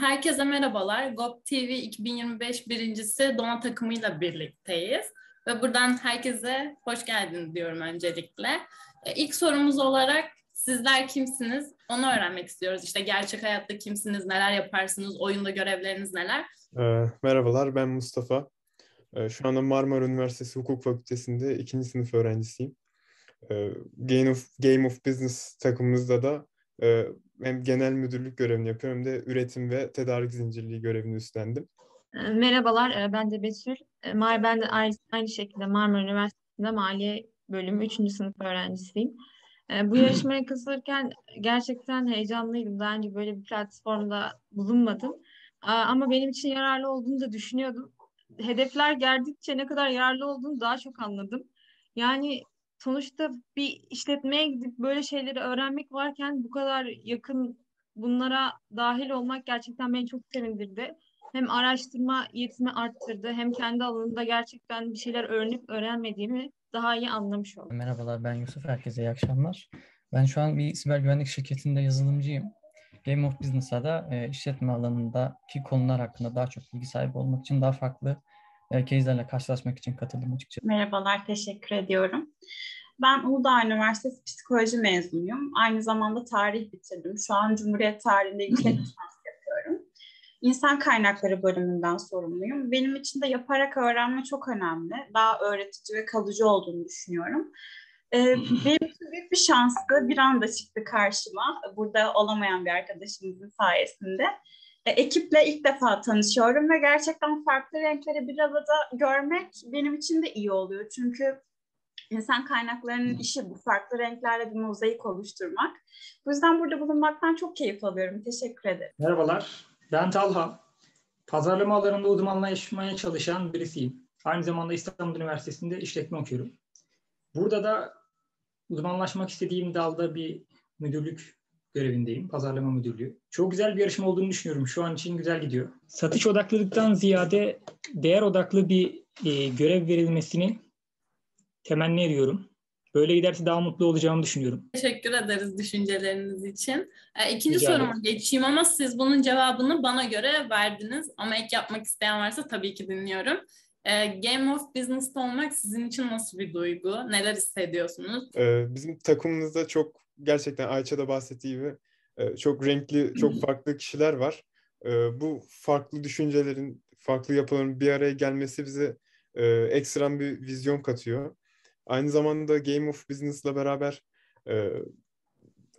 Herkese merhabalar. GOP TV 2025 birincisi Dona takımıyla birlikteyiz. Ve buradan herkese hoş geldiniz diyorum öncelikle. E, ilk sorumuz olarak sizler kimsiniz? Onu öğrenmek istiyoruz. İşte gerçek hayatta kimsiniz, neler yaparsınız, oyunda görevleriniz neler? E, merhabalar, ben Mustafa. E, şu anda Marmara Üniversitesi Hukuk Fakültesi'nde ikinci sınıf öğrencisiyim. Game of, Game of Business takımımızda da hem genel müdürlük görevini yapıyorum hem de üretim ve tedarik zincirliği görevini üstlendim. Merhabalar, ben de Betül. Ben de aynı şekilde Marmara Üniversitesi'nde Maliye Bölümü 3. sınıf öğrencisiyim. Bu yarışmaya katılırken gerçekten heyecanlıydım. Daha önce böyle bir platformda bulunmadım. Ama benim için yararlı olduğunu da düşünüyordum. Hedefler geldikçe ne kadar yararlı olduğunu daha çok anladım. Yani sonuçta bir işletmeye gidip böyle şeyleri öğrenmek varken bu kadar yakın bunlara dahil olmak gerçekten beni çok sevindirdi. Hem araştırma yetimi arttırdı hem kendi alanında gerçekten bir şeyler öğrenip öğrenmediğimi daha iyi anlamış oldum. Merhabalar ben Yusuf. Herkese iyi akşamlar. Ben şu an bir siber güvenlik şirketinde yazılımcıyım. Game of Business'a da e, işletme alanındaki konular hakkında daha çok bilgi sahibi olmak için daha farklı case'lerle karşılaşmak için katıldım açıkçası. Merhabalar, teşekkür ediyorum. Ben Uludağ Üniversitesi Psikoloji mezunuyum. Aynı zamanda tarih bitirdim. Şu an Cumhuriyet tarihinde yüksek lisans yapıyorum. İnsan kaynakları bölümünden sorumluyum. Benim için de yaparak öğrenme çok önemli. Daha öğretici ve kalıcı olduğunu düşünüyorum. Ee, benim için büyük bir şanstı. Bir anda çıktı karşıma. Burada olamayan bir arkadaşımızın sayesinde. E, ekiple ilk defa tanışıyorum ve gerçekten farklı renkleri bir arada görmek benim için de iyi oluyor. Çünkü insan kaynaklarının işi bu. Farklı renklerle bir mozaik oluşturmak. Bu yüzden burada bulunmaktan çok keyif alıyorum. Teşekkür ederim. Merhabalar. Ben Talha. Pazarlama alanında uzmanlaşmaya çalışan birisiyim. Aynı zamanda İstanbul Üniversitesi'nde işletme okuyorum. Burada da uzmanlaşmak istediğim dalda bir müdürlük görevindeyim. Pazarlama müdürlüğü. Çok güzel bir yarışma olduğunu düşünüyorum. Şu an için güzel gidiyor. Satış odaklılıktan ziyade değer odaklı bir e, görev verilmesini temenni ediyorum. Böyle giderse daha mutlu olacağımı düşünüyorum. Teşekkür ederiz düşünceleriniz için. E, ikinci Rica soruma ederim. geçeyim ama siz bunun cevabını bana göre verdiniz. Ama ek yapmak isteyen varsa tabii ki dinliyorum. E, Game of Business'ta olmak sizin için nasıl bir duygu? Neler hissediyorsunuz? Ee, bizim takımımızda çok gerçekten Ayça da bahsettiği gibi e, çok renkli, çok farklı kişiler var. E, bu farklı düşüncelerin, farklı yapıların bir araya gelmesi bize e, ekstrem bir vizyon katıyor. Aynı zamanda Game of Business'la beraber e,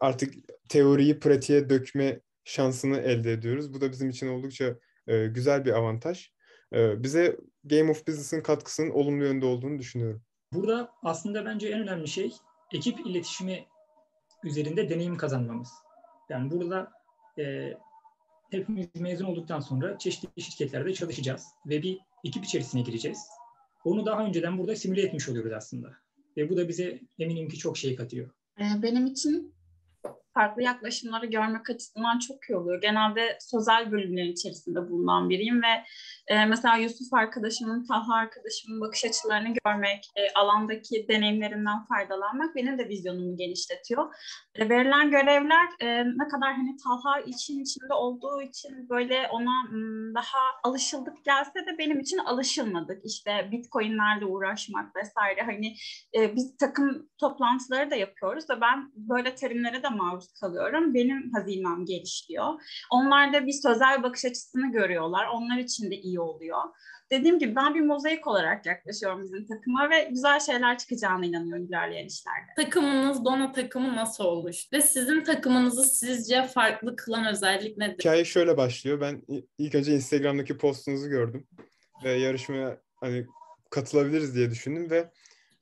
artık teoriyi pratiğe dökme şansını elde ediyoruz. Bu da bizim için oldukça e, güzel bir avantaj. E, bize Game of Business'ın katkısının olumlu yönde olduğunu düşünüyorum. Burada aslında bence en önemli şey ekip iletişimi üzerinde deneyim kazanmamız. Yani burada e, hepimiz mezun olduktan sonra çeşitli şirketlerde çalışacağız ve bir ekip içerisine gireceğiz. Onu daha önceden burada simüle etmiş oluyoruz aslında. Ve bu da bize eminim ki çok şey katıyor. Benim için farklı yaklaşımları görmek açısından çok iyi oluyor. Genelde sözel bölümlerin içerisinde bulunan biriyim ve e, mesela Yusuf arkadaşımın, Talha arkadaşımın bakış açılarını görmek, e, alandaki deneyimlerinden faydalanmak benim de vizyonumu genişletiyor. E, verilen görevler e, ne kadar hani Talha için içinde olduğu için böyle ona m, daha alışıldık gelse de benim için alışılmadık. İşte bitcoinlerle uğraşmak vesaire hani e, biz takım toplantıları da yapıyoruz da ben böyle terimlere de maruz kalıyorum. Benim hazinem gelişiyor. Onlar da bir sözel bakış açısını görüyorlar. Onlar için de iyi oluyor. Dediğim gibi ben bir mozaik olarak yaklaşıyorum bizim takıma ve güzel şeyler çıkacağına inanıyorum ilerleyen işlerde. Takımınız, Dona takımı nasıl oluştu? Ve sizin takımınızı sizce farklı kılan özellik nedir? Hikaye şöyle başlıyor. Ben ilk önce Instagram'daki postunuzu gördüm. Ve yarışmaya hani katılabiliriz diye düşündüm ve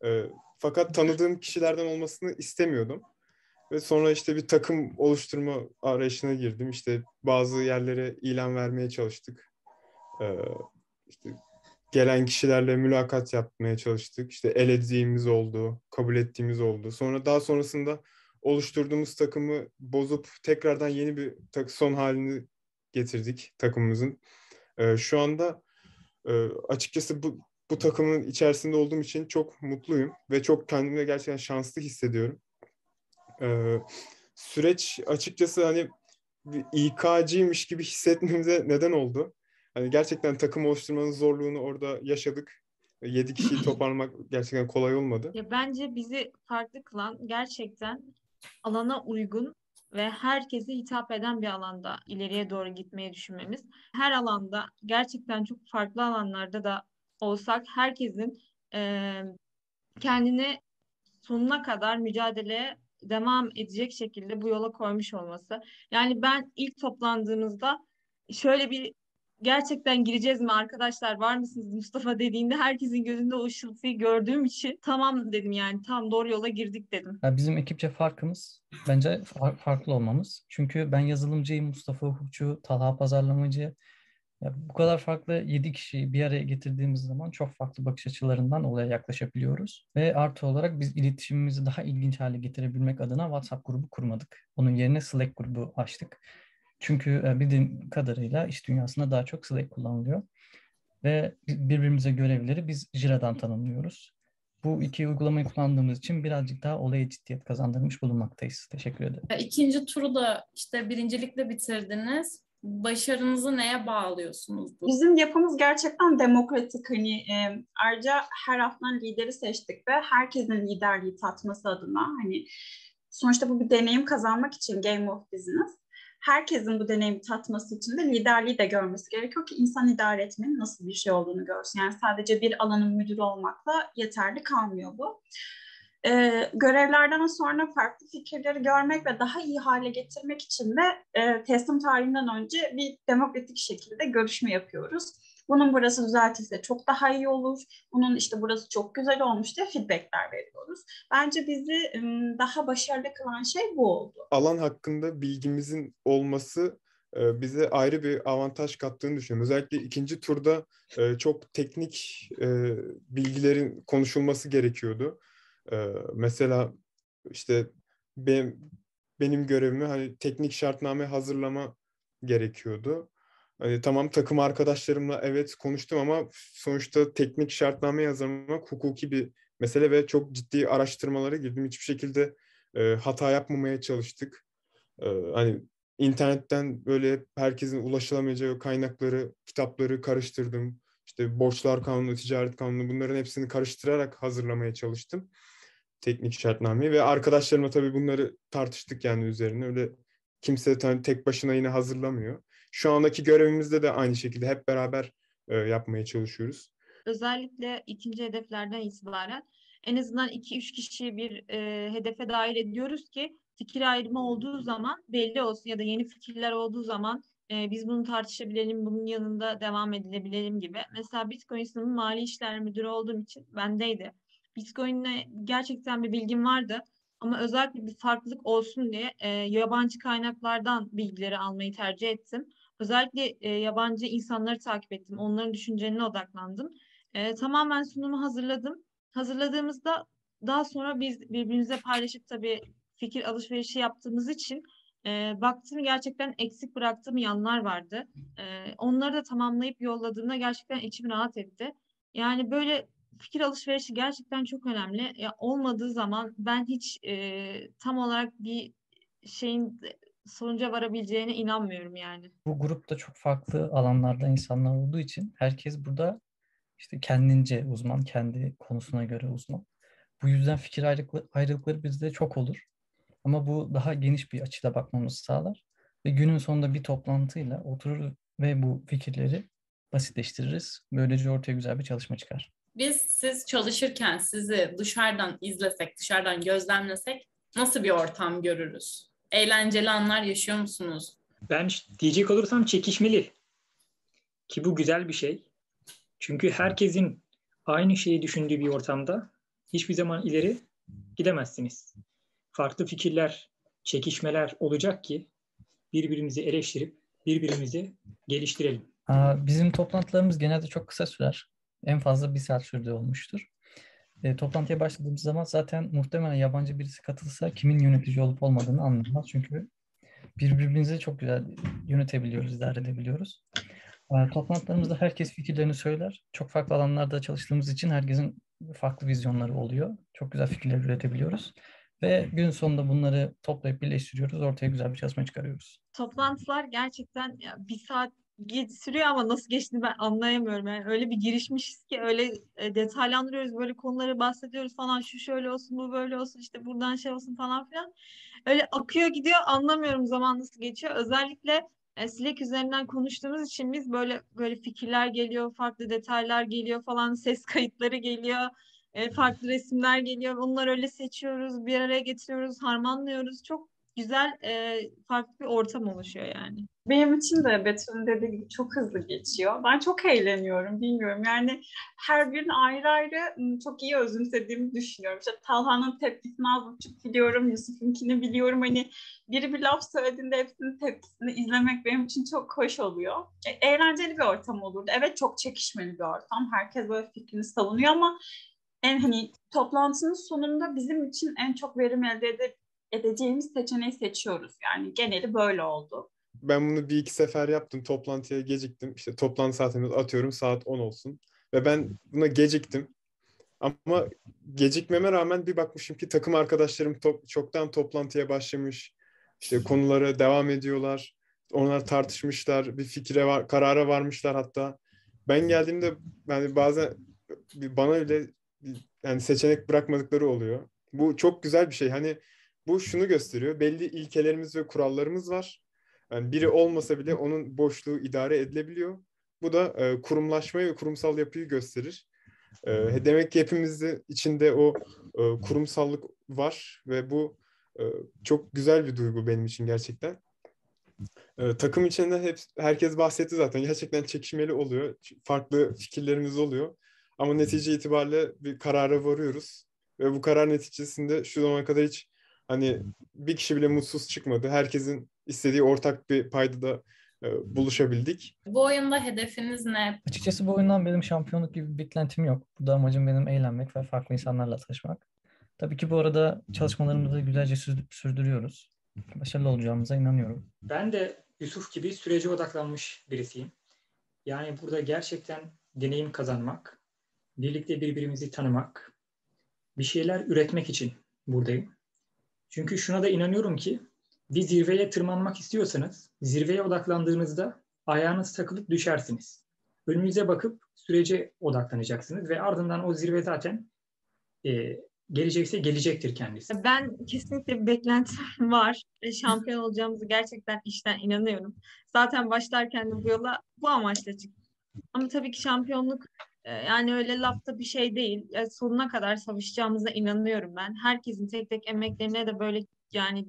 e, fakat tanıdığım kişilerden olmasını istemiyordum. Ve sonra işte bir takım oluşturma arayışına girdim. İşte bazı yerlere ilan vermeye çalıştık. Ee, işte gelen kişilerle mülakat yapmaya çalıştık. İşte elediğimiz oldu, kabul ettiğimiz oldu. Sonra daha sonrasında oluşturduğumuz takımı bozup tekrardan yeni bir son halini getirdik takımımızın. Ee, şu anda e, açıkçası bu, bu takımın içerisinde olduğum için çok mutluyum ve çok kendimi gerçekten şanslı hissediyorum. Ee, süreç açıkçası hani İK'cıymış gibi hissetmemize neden oldu. Hani gerçekten takım oluşturmanın zorluğunu orada yaşadık. Yedi kişiyi toparlamak gerçekten kolay olmadı. Ya bence bizi farklı kılan gerçekten alana uygun ve herkese hitap eden bir alanda ileriye doğru gitmeyi düşünmemiz. Her alanda gerçekten çok farklı alanlarda da olsak herkesin e, kendini sonuna kadar mücadeleye devam edecek şekilde bu yola koymuş olması. Yani ben ilk toplandığımızda şöyle bir gerçekten gireceğiz mi arkadaşlar var mısınız Mustafa dediğinde herkesin gözünde o ışıltıyı gördüğüm için tamam dedim yani tam doğru yola girdik dedim. Ya bizim ekipçe farkımız bence far- farklı olmamız. Çünkü ben yazılımcıyım, Mustafa hukukçu, Talha pazarlamacı. Ya bu kadar farklı 7 kişiyi bir araya getirdiğimiz zaman çok farklı bakış açılarından olaya yaklaşabiliyoruz. Ve artı olarak biz iletişimimizi daha ilginç hale getirebilmek adına WhatsApp grubu kurmadık. Onun yerine Slack grubu açtık. Çünkü e, bildiğim kadarıyla iş dünyasında daha çok Slack kullanılıyor. Ve birbirimize görevleri biz Jira'dan tanımlıyoruz. Bu iki uygulamayı kullandığımız için birazcık daha olaya ciddiyet kazandırmış bulunmaktayız. Teşekkür ederim. İkinci turu da işte birincilikle bitirdiniz. Başarınızı neye bağlıyorsunuz? Bu? Bizim yapımız gerçekten demokratik. Hani e, ayrıca her haftanın lideri seçtik ve herkesin liderliği tatması adına hani sonuçta bu bir deneyim kazanmak için Game of Business. Herkesin bu deneyimi tatması için de liderliği de görmesi gerekiyor ki insan idare etmenin nasıl bir şey olduğunu görsün. Yani sadece bir alanın müdürü olmakla yeterli kalmıyor bu. Ee, görevlerden sonra farklı fikirleri görmek ve daha iyi hale getirmek için de e, teslim tarihinden önce bir demokratik şekilde görüşme yapıyoruz. Bunun burası düzeltilse çok daha iyi olur. Bunun işte burası çok güzel olmuş diye feedbackler veriyoruz. Bence bizi daha başarılı kılan şey bu oldu. Alan hakkında bilgimizin olması e, bize ayrı bir avantaj kattığını düşünüyorum. Özellikle ikinci turda e, çok teknik e, bilgilerin konuşulması gerekiyordu. Mesela işte benim, benim görevimi hani teknik şartname hazırlama gerekiyordu. Hani tamam takım arkadaşlarımla evet konuştum ama sonuçta teknik şartname hazırlamak hukuki bir mesele ve çok ciddi araştırmalara girdim. Hiçbir şekilde e, hata yapmamaya çalıştık. E, hani internetten böyle herkesin ulaşılamayacağı kaynakları, kitapları karıştırdım. İşte borçlar kanunu, ticaret kanunu bunların hepsini karıştırarak hazırlamaya çalıştım. Teknik şartnameyi ve arkadaşlarımla tabii bunları tartıştık yani üzerine. Öyle kimse tek başına yine hazırlamıyor. Şu andaki görevimizde de aynı şekilde hep beraber e, yapmaya çalışıyoruz. Özellikle ikinci hedeflerden itibaren en azından 2-3 kişiyi bir e, hedefe dahil ediyoruz ki fikir ayrımı olduğu zaman belli olsun ya da yeni fikirler olduğu zaman e, biz bunu tartışabilelim, bunun yanında devam edilebilelim gibi. Mesela Bitcoin'in mali işler müdürü olduğum için bendeydi. Bitcoin'le gerçekten bir bilgim vardı ama özellikle bir farklılık olsun diye e, yabancı kaynaklardan bilgileri almayı tercih ettim. Özellikle e, yabancı insanları takip ettim. Onların düşüncelerine odaklandım. E, tamamen sunumu hazırladım. Hazırladığımızda daha sonra biz birbirimize paylaşıp tabii fikir alışverişi yaptığımız için e, baktım gerçekten eksik bıraktığım yanlar vardı. E, onları da tamamlayıp yolladığımda gerçekten içim rahat etti. Yani böyle fikir alışverişi gerçekten çok önemli. Ya, olmadığı zaman ben hiç e, tam olarak bir şeyin sonuca varabileceğine inanmıyorum yani. Bu grupta çok farklı alanlarda insanlar olduğu için herkes burada işte kendince uzman, kendi konusuna göre uzman. Bu yüzden fikir ayrılıkları bizde çok olur. Ama bu daha geniş bir açıda bakmamızı sağlar. Ve günün sonunda bir toplantıyla oturur ve bu fikirleri basitleştiririz. Böylece ortaya güzel bir çalışma çıkar. Biz siz çalışırken sizi dışarıdan izlesek, dışarıdan gözlemlesek nasıl bir ortam görürüz? eğlenceli anlar yaşıyor musunuz? Ben diyecek olursam çekişmeli. Ki bu güzel bir şey. Çünkü herkesin aynı şeyi düşündüğü bir ortamda hiçbir zaman ileri gidemezsiniz. Farklı fikirler, çekişmeler olacak ki birbirimizi eleştirip birbirimizi geliştirelim. Bizim toplantılarımız genelde çok kısa sürer. En fazla bir saat sürdüğü olmuştur. E, toplantıya başladığımız zaman zaten muhtemelen yabancı birisi katılsa kimin yönetici olup olmadığını anlamaz. Çünkü birbirimizi çok güzel yönetebiliyoruz, idare edebiliyoruz. E, toplantılarımızda herkes fikirlerini söyler. Çok farklı alanlarda çalıştığımız için herkesin farklı vizyonları oluyor. Çok güzel fikirler üretebiliyoruz. Ve gün sonunda bunları toplayıp birleştiriyoruz. Ortaya güzel bir çalışma çıkarıyoruz. Toplantılar gerçekten ya, bir saat sürüyor ama nasıl geçtiğini ben anlayamıyorum. Yani öyle bir girişmişiz ki öyle e, detaylandırıyoruz böyle konuları bahsediyoruz falan şu şöyle olsun bu böyle olsun işte buradan şey olsun falan filan. Öyle akıyor gidiyor anlamıyorum zaman nasıl geçiyor. Özellikle e, Slack üzerinden konuştuğumuz için biz böyle böyle fikirler geliyor, farklı detaylar geliyor falan, ses kayıtları geliyor, e, farklı resimler geliyor. Onları öyle seçiyoruz, bir araya getiriyoruz, harmanlıyoruz. Çok güzel, e, farklı bir ortam oluşuyor yani. Benim için de Betül'ün dediği gibi çok hızlı geçiyor. Ben çok eğleniyorum, bilmiyorum. Yani her birini ayrı ayrı çok iyi özümsediğimi düşünüyorum. İşte Talha'nın tepkisini az buçuk biliyorum, Yusuf'unkini biliyorum. Hani biri bir laf söylediğinde hepsinin tepkisini izlemek benim için çok hoş oluyor. E, eğlenceli bir ortam olurdu. Evet çok çekişmeli bir ortam. Herkes böyle fikrini savunuyor ama en hani toplantının sonunda bizim için en çok verim elde edip edeceğimiz seçeneği seçiyoruz. Yani geneli böyle oldu ben bunu bir iki sefer yaptım. Toplantıya geciktim. İşte toplantı saatimiz atıyorum saat 10 olsun. Ve ben buna geciktim. Ama gecikmeme rağmen bir bakmışım ki takım arkadaşlarım top, çoktan toplantıya başlamış. İşte konulara devam ediyorlar. Onlar tartışmışlar. Bir fikre var, karara varmışlar hatta. Ben geldiğimde yani bazen bana öyle yani seçenek bırakmadıkları oluyor. Bu çok güzel bir şey. Hani bu şunu gösteriyor. Belli ilkelerimiz ve kurallarımız var yani biri olmasa bile onun boşluğu idare edilebiliyor. Bu da e, kurumlaşmayı ve kurumsal yapıyı gösterir. E, demek ki hepimizin içinde o e, kurumsallık var ve bu e, çok güzel bir duygu benim için gerçekten. E, takım içinde hep herkes bahsetti zaten. Gerçekten çekişmeli oluyor. Farklı fikirlerimiz oluyor. Ama netice itibariyle bir karara varıyoruz. Ve bu karar neticesinde şu zamana kadar hiç hani bir kişi bile mutsuz çıkmadı. Herkesin istediği ortak bir paydada e, buluşabildik. Bu oyunda hedefiniz ne? Açıkçası bu oyundan benim şampiyonluk gibi bir beklentim yok. Burada amacım benim eğlenmek ve farklı insanlarla tanışmak. Tabii ki bu arada çalışmalarımızı güzelce sürdürüyoruz. Başarılı olacağımıza inanıyorum. Ben de Yusuf gibi sürece odaklanmış birisiyim. Yani burada gerçekten deneyim kazanmak, birlikte birbirimizi tanımak, bir şeyler üretmek için buradayım. Çünkü şuna da inanıyorum ki bir zirveye tırmanmak istiyorsanız zirveye odaklandığınızda ayağınız takılıp düşersiniz. Önünüze bakıp sürece odaklanacaksınız ve ardından o zirve zaten e, gelecekse gelecektir kendisi. Ben kesinlikle bir beklentim var. Şampiyon olacağımızı gerçekten işten inanıyorum. Zaten başlarken de bu yola bu amaçla çıktım. Ama tabii ki şampiyonluk e, yani öyle lafta bir şey değil. Sonuna kadar savaşacağımıza inanıyorum ben. Herkesin tek tek emeklerine de böyle yani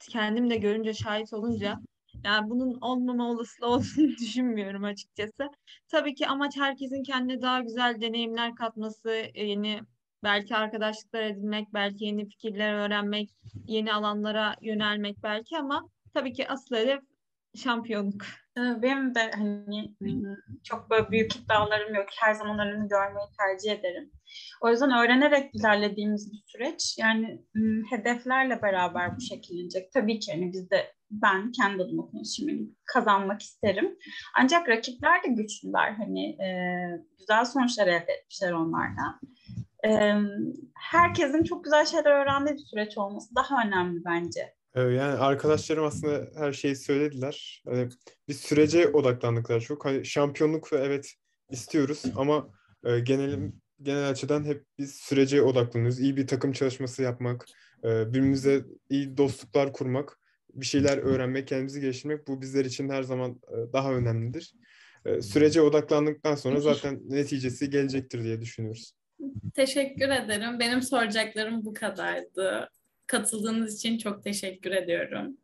kendim de görünce şahit olunca yani bunun olmama olasılığı olduğunu düşünmüyorum açıkçası. Tabii ki amaç herkesin kendine daha güzel deneyimler katması, e, yeni belki arkadaşlıklar edinmek, belki yeni fikirler öğrenmek, yeni alanlara yönelmek belki ama tabii ki asıl hedef şampiyonluk. Ee, benim de hani çok böyle büyük iddialarım yok. Her zaman önünü görmeyi tercih ederim. O yüzden öğrenerek ilerlediğimiz bir süreç. Yani hedeflerle beraber bu şekillenecek. Tabii ki hani biz de ben kendi adıma konuşayım. kazanmak isterim. Ancak rakipler de güçlüler. Hani e, güzel sonuçlar elde etmişler onlardan. E, herkesin çok güzel şeyler öğrendiği bir süreç olması daha önemli bence. Yani arkadaşlarım aslında her şeyi söylediler. Hani biz sürece odaklandıklar çok. Hani şampiyonluk ve evet istiyoruz ama e, genel genel açıdan hep biz sürece odaklanıyoruz. İyi bir takım çalışması yapmak, e, birbirimize iyi dostluklar kurmak, bir şeyler öğrenmek, kendimizi geliştirmek bu bizler için her zaman e, daha önemlidir. Sürece odaklandıktan sonra zaten neticesi gelecektir diye düşünüyoruz. Teşekkür ederim. Benim soracaklarım bu kadardı. Katıldığınız için çok teşekkür ediyorum.